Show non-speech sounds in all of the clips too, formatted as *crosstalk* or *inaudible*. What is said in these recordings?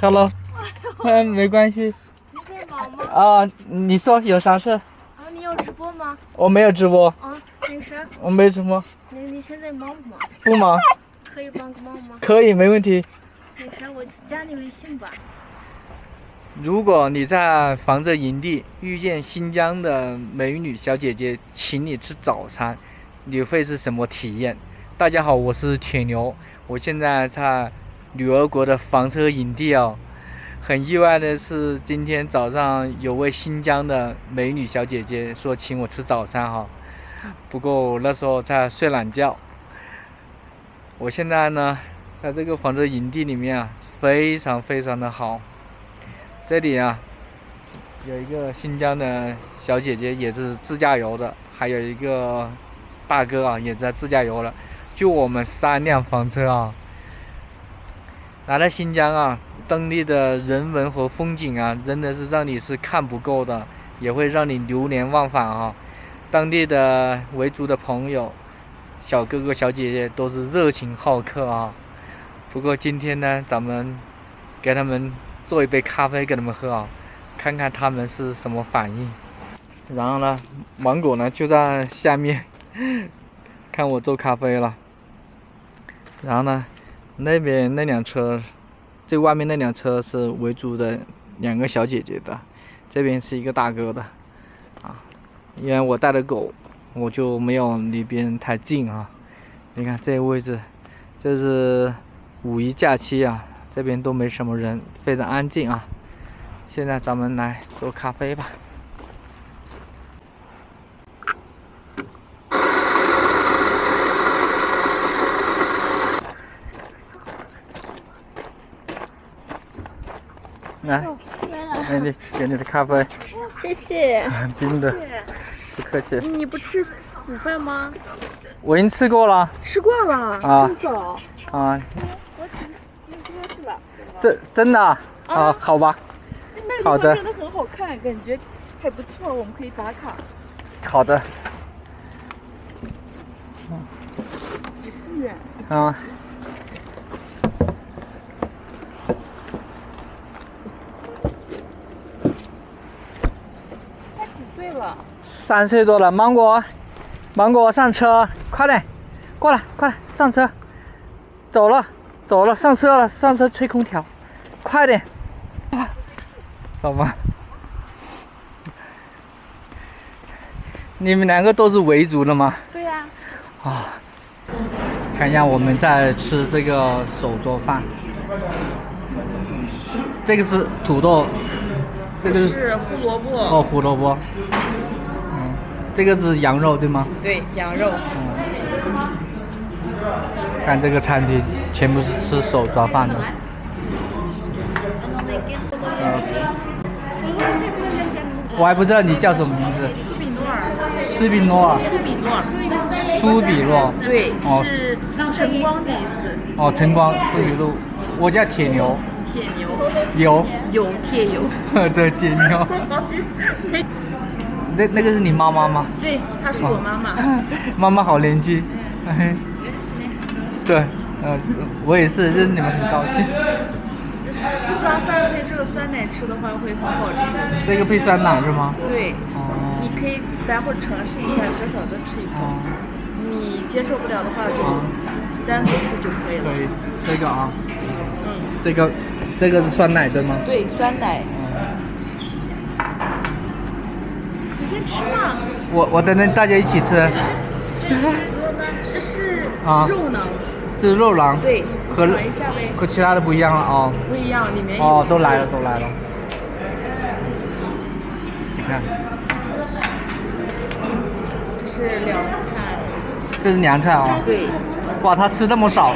，Hello，嗯，没关系。你在忙吗？啊，你说有啥事？啊，你有直播吗？我没有直播，啊，没事。我没直播，你你现在忙不忙？不忙，可以帮个忙吗？可以，没问题。没事，我加你微信吧。如果你在房子营地遇见新疆的美女小姐姐，请你吃早餐，你会是什么体验？大家好，我是铁牛，我现在在女儿国的房车营地哦。很意外的是，今天早上有位新疆的美女小姐姐说请我吃早餐哈，不过我那时候在睡懒觉。我现在呢，在这个房车营地里面啊，非常非常的好。这里啊，有一个新疆的小姐姐也是自驾游的，还有一个大哥啊也在自驾游了。就我们三辆房车啊，来到新疆啊，当地的人文和风景啊，真的是让你是看不够的，也会让你流连忘返啊。当地的维族的朋友、小哥哥、小姐姐都是热情好客啊。不过今天呢，咱们给他们。做一杯咖啡给他们喝啊，看看他们是什么反应。然后呢，芒果呢就在下面看我做咖啡了。然后呢，那边那辆车，最外面那辆车是维族的两个小姐姐的，这边是一个大哥的啊。因为我带的狗，我就没有离别人太近啊。你看这个位置，这是五一假期啊。这边都没什么人，非常安静啊。现在咱们来做咖啡吧。来，给你给你的咖啡。*laughs* 谢谢。*laughs* 冰的，不客气。你不吃午饭吗？我已经吃过了。吃过了啊，这么早。啊。这真的啊？好吧，好的。真的很好看，感觉还不错，我们可以打卡。好的。也不远。啊。岁了？三岁多了。芒果，芒果上车，快点，过来，快来上车，走了。走了，上车了，上车吹空调，快点，*laughs* 走吧。你们两个都是维族的吗？对呀。啊，看一下我们在吃这个手做饭，这个是土豆，这个是胡萝卜。哦，胡萝卜。嗯，这个是羊肉对吗？对，羊肉。嗯看这个餐厅，全部是吃手抓饭的。我还不知道你叫什么名字。斯比诺尔。苏比诺尔。苏比诺尔。苏比诺。对，是晨光的意思。哦，晨光，苏比路。我叫铁牛。铁牛。有有，铁牛。*laughs* 对，铁牛。那那个是你妈妈吗？对，她是我妈妈。*laughs* 妈妈好年轻。*laughs* 对，嗯，我也是认识你们很高兴。不抓饭配这个酸奶吃的话会很好吃。这个配酸奶是吗？对。哦。你可以待会儿尝试一下，小小的吃一口。你接受不了的话就单独吃就可以了。可以，这个啊。嗯。这个，这个是酸奶对吗？对，酸奶。你先吃嘛。我我等等大家一起吃。这是这是肉呢。这是肉囊，对，和一下呗，和其他的不一样了哦。不一样，里面哦，都来了，都来了。你看，这是凉菜。这是凉菜啊。对。哇，他吃那么少。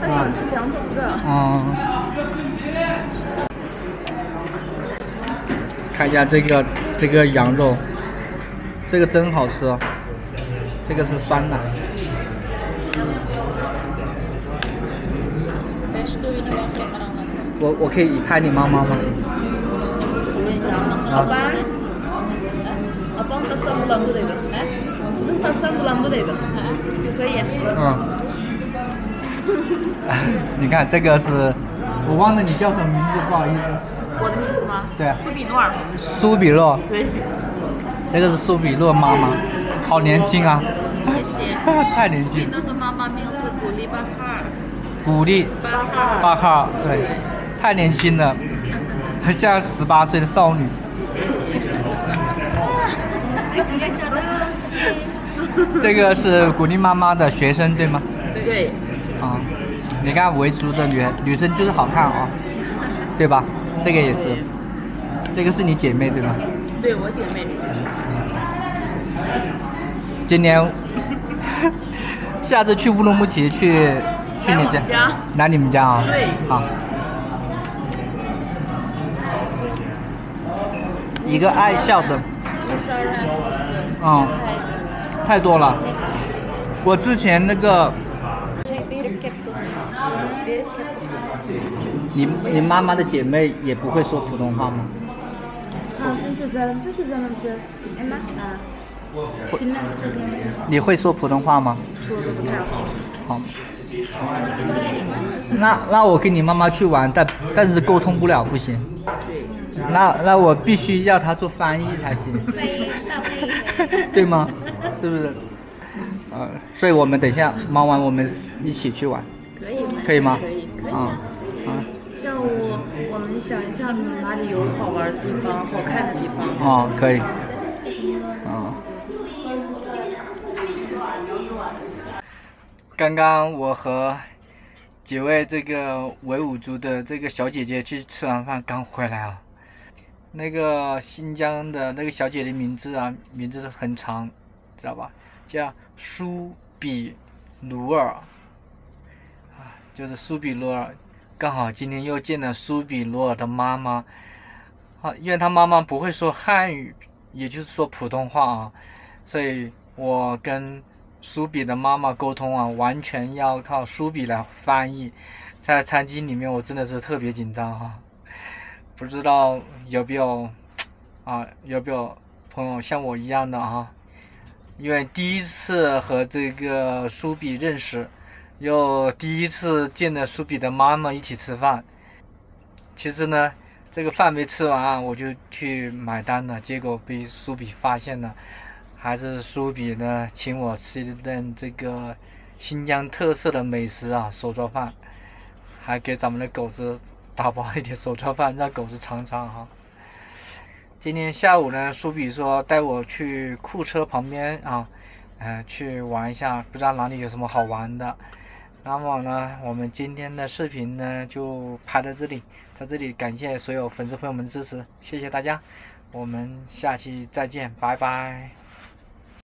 他想吃凉皮的。嗯。看一下这个这个羊肉，这个真好吃。这个是酸奶。我我可以拍你妈妈吗？可以。嗯。*laughs* 你看这个是我忘了你叫什么名字，不好意思。我的名字吗？对啊苏比诺尔。苏比诺，对，这个是苏比诺妈妈，好年轻啊，谢谢。*laughs* 太年苏比轻。诺的妈妈名字古丽巴哈尔。古丽巴哈尔。八号，对，太年轻了，像十八岁的少女。*laughs* 这个是古丽妈妈的学生对吗？对。啊，你看维族的女女生就是好看啊、对吧？这个也是，这个是你姐妹对吗？对我姐妹。今年 *laughs* 下次去乌鲁木齐去去你家，来你们家啊？对好。一个爱笑的，嗯，太多了。我之前那个，你你妈妈的姐妹也不会说普通话吗.你会说普通话吗？说的不太好。好。那那我跟你妈妈去玩，但但是沟通不了，不行。对。那那我必须要她做翻译才行。对吗？是不是？呃，所以我们等一下忙完，我们一起去玩，可以吗？可以？可以，啊啊。啊下午我们想一下哪里有好玩的地方、好看的地方。哦，可以。啊。刚刚我和几位这个维吾族的这个小姐姐去吃完饭，刚回来啊。那个新疆的那个小姐的名字啊，名字很长，知道吧？叫苏比努尔，啊，就是苏比罗尔。刚好今天又见了苏比罗尔的妈妈，啊，因为他妈妈不会说汉语，也就是说普通话啊，所以我跟苏比的妈妈沟通啊，完全要靠苏比来翻译。在餐厅里面，我真的是特别紧张哈、不知道有没有啊，有没有朋友像我一样的啊？因为第一次和这个苏比认识，又第一次见了苏比的妈妈一起吃饭。其实呢，这个饭没吃完啊，我就去买单了，结果被苏比发现了，还是苏比呢请我吃一顿这个新疆特色的美食啊，手抓饭，还给咱们的狗子打包一点手抓饭，让狗子尝尝哈。今天下午呢，苏比说带我去库车旁边啊，呃，去玩一下，不知道哪里有什么好玩的。那么呢，我们今天的视频呢就拍到这里，在这里感谢所有粉丝朋友们的支持，谢谢大家，我们下期再见，拜拜。